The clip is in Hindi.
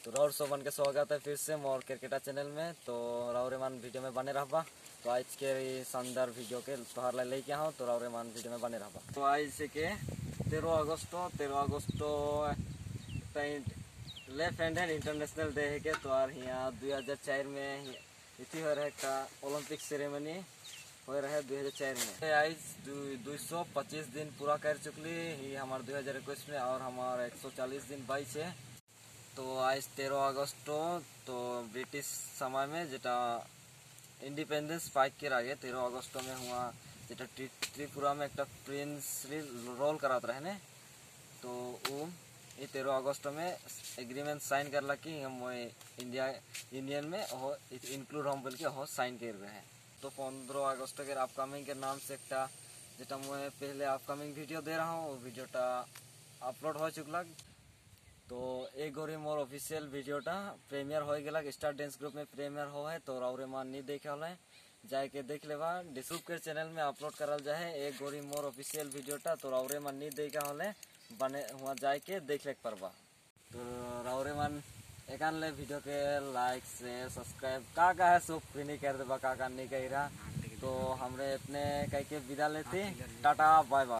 तो राउर सोमन के स्वागत है फिर से मोर क्रिकेटा चैनल में। तो राउरेमान वीडियो में बने रहबा। तो आज के शानदार वीडियो के तोहर ला लेके आओ तो राउरेमान वीडियो में बने रहबा। तो आज से के तेरह अगस्त तेरह अगस्त left hand hand international day है के। तो आर यहाँ दुई हज़ार चार में इति हो रहे का ओलंपिक सेरेमनी हो रहे दुई हज़ार चार में। तो आज दू सौ पच्चीस दिन पूरा कर चुकली। ही हमारे दुई हज़ार इक्कीस में और हमारा एक सौ चालीस दिन बाईस है। तो आज तेर अगस्ट तो ब्रिटिश समय में जेटा इंडिपेंडेंस फाइक के आगे तेरह अगस्त में हुआ, जेटा त्रिपुरा में एक प्रिंस रोल करात रहे ने तो वो ये तेरह अगस्त में एग्रीमेंट साइन कर ला कि हम इंडिया यूनियन में हो इंक्लूड हम बोल के हो साइन कर रहे हैं। तो पंद्रह अगस्त के अपकमिंग के नाम से एक जेटा मैं पहले अपकमिंग वीडियो दे रहा हूँ, वो वीडियोटा अपलोड हो चुकला। तो ए गोरी मोर ऑफिशियल वीडियोटा प्रीमियर हो गला स्टार डांस ग्रुप में प्रीमियर हो है तो और मान नहीं देखे होला। जाके देख लेवा डिस्क्रिप के चैनल में अपलोड करल जाए एक ए गोरी मोर ऑफिशियल वीडियोटा तो और मान नहीं देखा होले बने वहाँ जाके देख ले परवा। तो रावरे मान एक ले वीडियो के लाइक शेयर सब्सक्राइब का का है सब नहीं कर देवा का का नहीं कह रहा। तो हमरे इतने कह के विदा लेते हाँ, टाटा बाय बाय